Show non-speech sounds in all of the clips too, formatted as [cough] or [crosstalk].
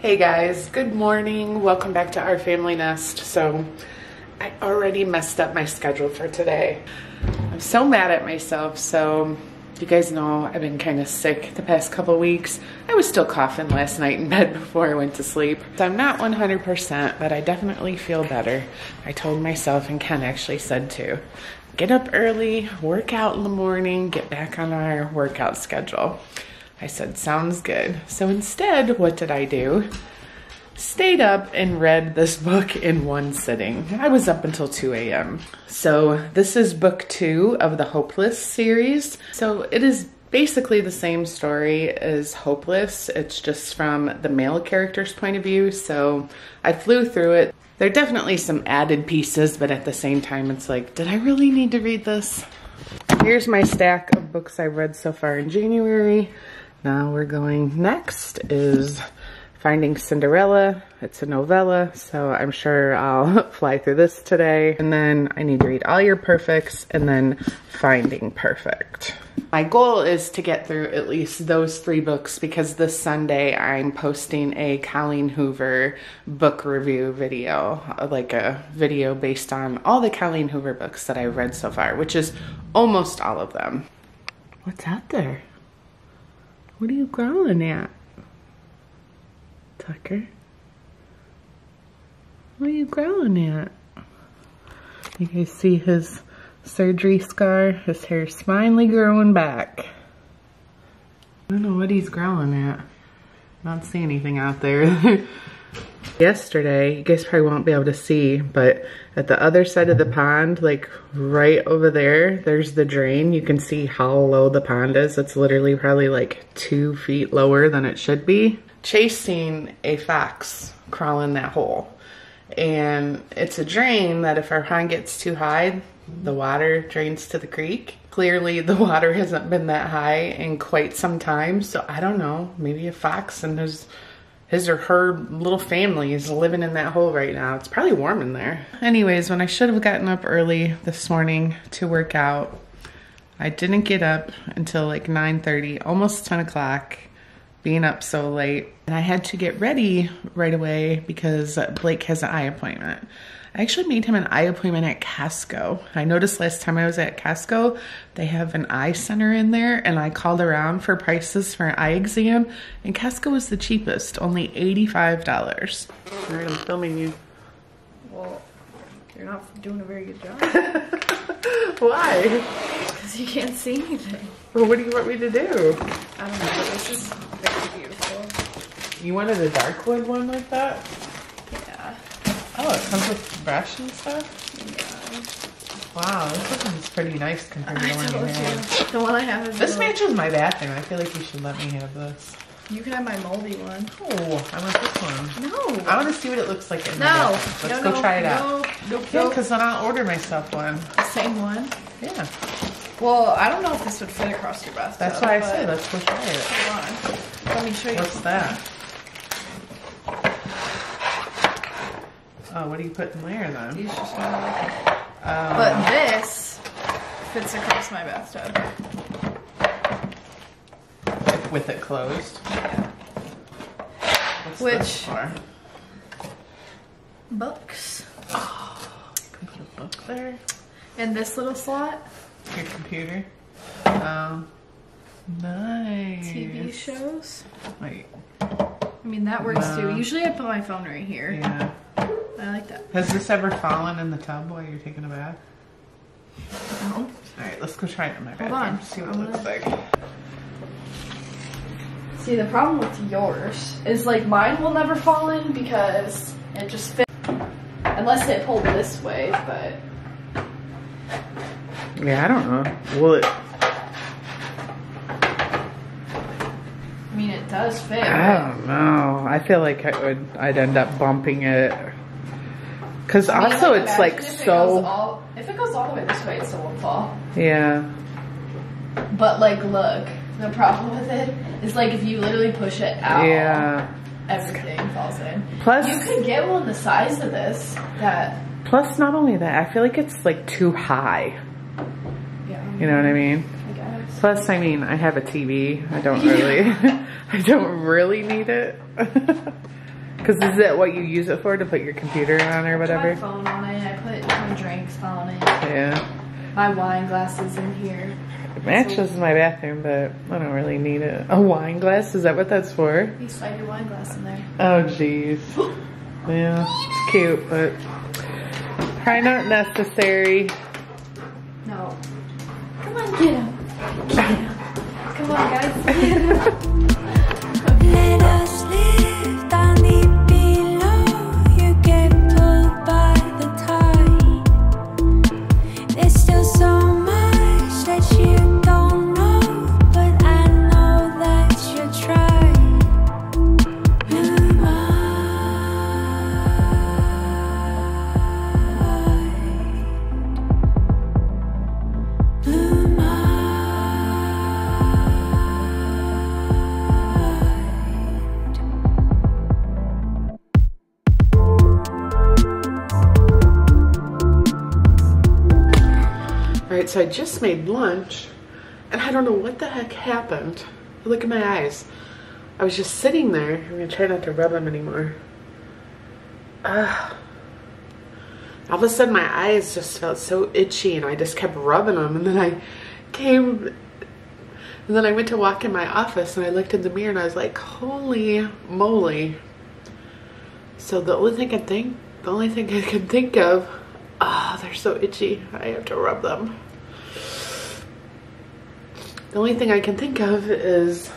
Hey guys, good morning. Welcome back to our family nest. So I already messed up my schedule for today. I'm so mad at myself. So you guys know I've been kind of sick the past couple weeks. I was still coughing last night in [laughs] bed before I went to sleep. So I'm not 100%, but I definitely feel better. I told myself and Ken actually said too, get up early, work out in the morning, get back on our workout schedule. I said, sounds good. So instead, what did I do? Stayed up and read this [laughs] book in one sitting. I was up until 2 a.m. So this is book two of the Hopeless series. So it is basically the same story as Hopeless. It's just from the male character's point of view. So I flew through it. There are definitely some added pieces, but at the same time, it's like, did I really need to read this? Here's my stack of books I've read so far in January. Now we're going next is Finding Cinderella. It's a novella, so I'm sure I'll [laughs] fly through this today. And then I need to read All Your Perfects and then Finding Perfect. My goal is to get through at least those three books because this Sunday I'm posting a Colleen Hoover book review video, like a video based on all the Colleen Hoover books that I've read so far, which is almost all of them. What's out there? What are you growling at? Tucker? What are you growling at? You guys see his surgery scar? His hair's finally growing back. I don't know what he's growling at. I don't see anything out there. [laughs] Yesterday, you guys probably won't be able to see, but at the other side of the pond, like right over there, there's the drain. You can see how low the pond is. It's literally probably like two feet lower than it should be. Chasing a fox crawling that hole. And it's a drain that if our pond gets too high, the water drains to the creek. Clearly the water [laughs] hasn't been that high in quite some time. So I don't know, maybe a fox and his, his or her little family is living in that hole right now. It's probably warm in there. Anyways, when I should have gotten up early this morning to work out, I didn't get up until like 9.30, almost 10 o'clock being up so late. And I had to get ready right away because Blake has an eye appointment. I actually made him an eye appointment at Costco. I noticed last time I was at Costco, they have an eye center in there and I called around for prices for an eye exam and Costco was the cheapest, only $85. All right, I'm filming you. Well, you're not doing a very good job. [laughs] Why? Because you can't see anything. Well, what do you want me to do? I don't know, but this is very beautiful. You wanted a dark wood one like that? Oh, it comes with brush and stuff? Yeah. Wow, this one's pretty nice compared to the one you have. The one I have is This matches my bathroom. I feel like you should let me have this. You can have my moldy one. Oh, I want this one. No. I want to see what it looks like in my no. Let's no, go no, try it no, out. No, Yeah, no. because then I'll order myself one. The same one. Yeah, Well, I don't know if this would fit across your bathtub. that's why I say let's go try it. Hold on. Let me show you. What's that? Oh, what do you put in there then? These just don't like it. Um, But this fits across my bathtub. with it closed. Yeah. What's Which-? Books. You can put a book there. And this little slot, Your computer. Um, nice. TV shows. Wait, I mean, that works Wow. too. Usually I put my phone right here. yeah. I like that. Has this ever fallen in the tub while you're taking a bath? No. All right, let's go try it in my Hold bathroom. on. See what it I'm looks gonna- like. See, the problem with yours is like mine will never fall in because it just fits. Unless it pulled this way, but Yeah, I don't know. Will it? I mean, it does fit. I don't know. I feel like I would. I'd end up bumping it. Cause I mean, also it's like if it so. all- if it goes all the way this way, it still won't fall. Yeah. But like, look, the problem with it is like if you literally push it out, Yeah. everything falls in. Plus, You could get one the size of this. That plus not only that, I feel like it's like too high. yeah, You know what I mean? I guess. Plus, I mean, I have a TV. I don't [laughs] really, [laughs] I don't really need it. [laughs] Because is that what you use it for, to put your computer on or I put whatever? my phone on it. I put my drinks on it. Yeah. My wine glasses in here. It matches my bathroom, but I don't really need it. A wine glass? Is that what that's for? You slide your wine glass in there. Oh, jeez. Yeah, it's cute, but probably not necessary. No. Come on, get him. Get him. Come on, guys. [laughs] right, so I just made lunch, and I don't know what the heck happened. Look at my eyes. I was just sitting there. I'm gonna try not to rub them anymore. Ah. all of a sudden, my eyes just felt so itchy, and I just kept rubbing them. And then I came, and then I went to walk in my office, and I looked in the mirror, and I was like, "Holy moly!" So the only thing I think, the only thing I can think of, ah, they're so itchy. I have to rub them. The only thing I can think of is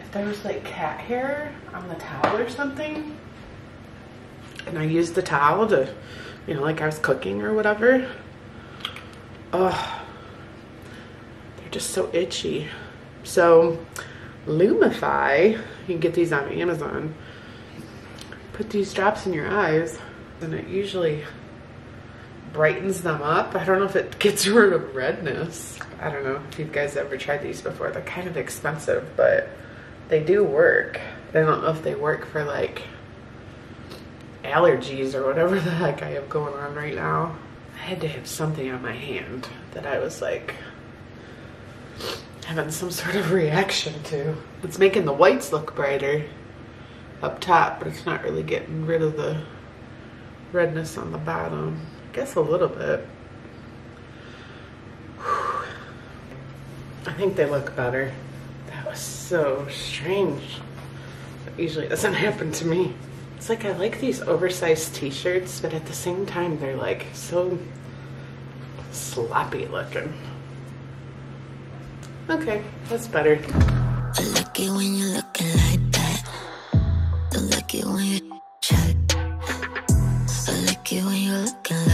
if there was like cat hair on the towel or something, and I used the towel to, you know, like I was cooking or whatever. Oh, they're just so itchy. So, Lumify, you can get these on Amazon. Put these drops in your eyes, and it usually brightens them up. I don't know if it gets [laughs] rid of redness. I don't know if you guys ever tried these before. They're kind of expensive, but they do work. I don't know if they work for like allergies or whatever [laughs] the heck I have going on right now. I had to have something on my hand that I was like having some sort of reaction to. It's making the whites look brighter up top, but it's not really getting rid of the redness on the bottom. Guess a little bit. Whew. I think they look better. That was so strange. That usually doesn't [laughs] happen to me. It's like I like these oversized t-shirts, but at the same time they're like so sloppy looking. Okay, that's better. I like it when you're looking like that. Like it when you. I like it when you're looking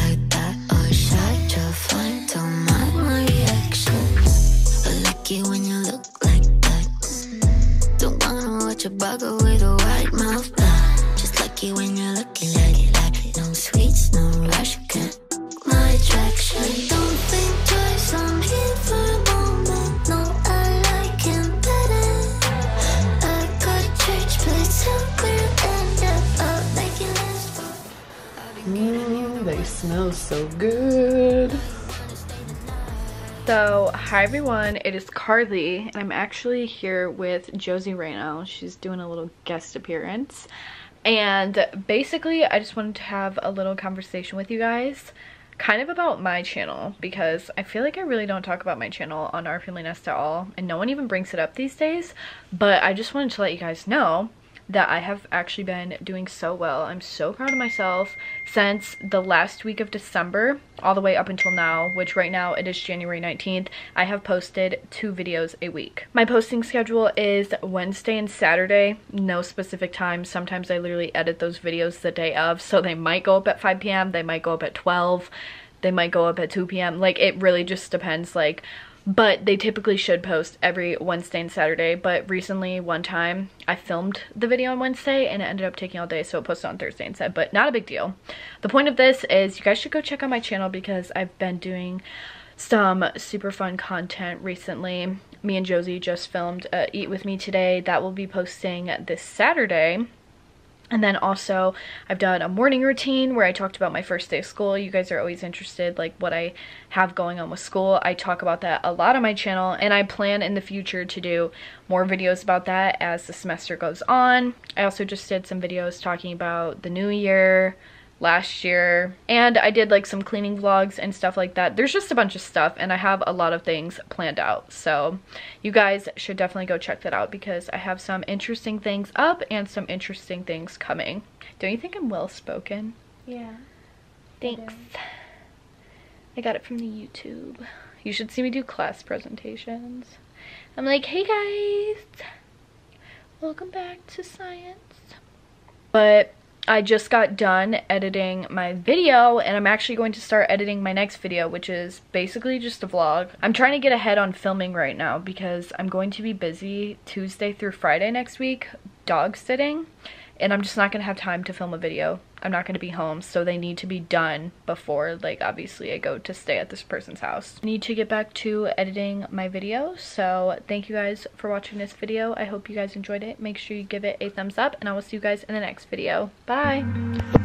Mm, they smell so good. So, hi everyone, it is Karli, and I'm actually here with Josie Reno. She's doing a little guest appearance. And basically, I just wanted to have a little conversation with you guys, kind of about my channel, because I feel like I really don't talk about my channel on Our Family Nest at all, and no one even brings it up these days. But I just wanted to let you guys know that I have actually been doing so well. I'm so proud of myself since the last week of December all the way up until now, which right now it is January 19th. I have posted two videos a week. My posting schedule is Wednesday and Saturday, no specific time. Sometimes I literally edit those videos the day of, so they might go up at 5 p.m., they might go up at 12, they might go up at 2 p.m. Like it really just depends like but they typically should post every Wednesday and Saturday. But recently, one time, I filmed the video on Wednesday and it ended up taking all day, so it posted on Thursday instead. But not a big deal. The point of this is you guys should go check out my channel because I've been doing some super fun content recently. Me and Josie just filmed uh, Eat With Me today. That will be posting this Saturday. And then also I've done a morning routine where I talked about my first day of school. You guys are always interested like what I have going on with school. I talk about that a lot on my channel and I plan in the future to do more videos about that as the semester goes on. I also just did some videos talking about the new year, last year and I did like some cleaning vlogs and stuff like that. There's just a bunch of stuff and I have a lot of things planned out. So you guys should definitely go check that out because I have some interesting things up and some interesting things coming. Don't you think I'm well spoken? Yeah. Thanks. I got it from the YouTube. You should see me do class presentations. I'm like, hey guys, welcome back to science. But I just got done editing my video and I'm actually going to start editing my next video which is basically just a vlog. I'm trying to get ahead on filming right now because I'm going to be busy Tuesday through Friday next week dog sitting and I'm just not gonna have time to film a video. I'm not gonna be home, so they need to be done before, like, obviously I go to stay at this person's house. I need to get back to editing my video, so thank you guys for watching this video. I hope you guys enjoyed it. Make sure you give it a thumbs up, and I will see you guys in the next video. Bye!